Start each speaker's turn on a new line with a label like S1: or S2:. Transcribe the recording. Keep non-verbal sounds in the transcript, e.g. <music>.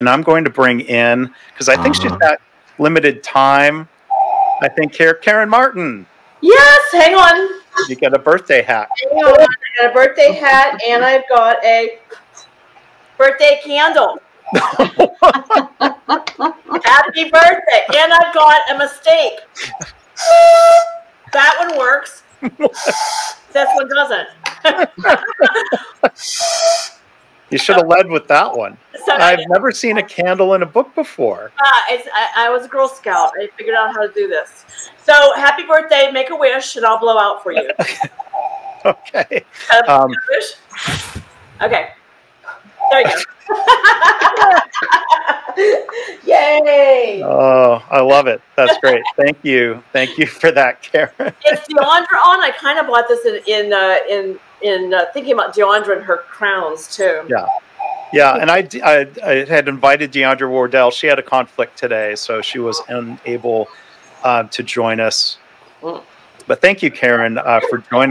S1: and I'm going to bring in because I think she's
S2: Uh-huh.
S1: got limited time. I think here, Karen Martin,
S3: Yes, hang on.
S1: you get a birthday hat.
S3: Hang on. I got a birthday hat and I've got a birthday candle. <laughs> Happy birthday. And I've got a mistake. That one works. <laughs> This one doesn't. <laughs>
S1: You should have led with that one.
S3: So
S1: I've never seen a candle in a book before.
S3: uh, it's, I, I was a Girl Scout. I figured out how to do this. So happy birthday. Make a wish and I'll blow out for you. <laughs>
S1: Okay.
S3: Uh,
S1: Um.
S3: Okay. There you go. <laughs> Yay!
S1: Oh, I love it. That's great. <laughs> Thank you. Thank you for that, <laughs> Karen.
S3: Is Deondra on? I kind of bought this in in uh, in in uh, thinking about Deondra and her crowns too.
S1: Yeah. Yeah, and I, I, I had invited Deondra Wardelle. She had a conflict today, so she was unable uh, to join us.
S3: Mm.
S1: But thank you, Karen, uh, for joining.